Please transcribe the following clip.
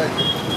like